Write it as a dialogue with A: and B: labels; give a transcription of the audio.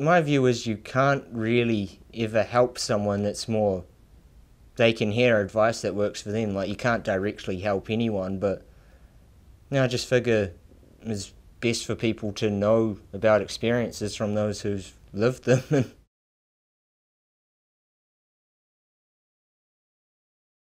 A: my view is you can't really ever help someone that's more they can hear advice that works for them. Like you can't directly help anyone, but you now I just figure it's best for people to know about experiences from those who've lived them.